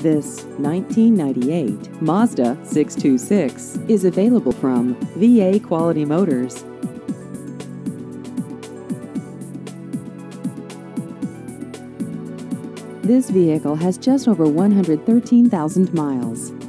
This 1998 Mazda 626 is available from VA Quality Motors. This vehicle has just over 113,000 miles.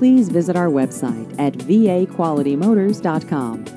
Please visit our website at vaqualitymotors.com.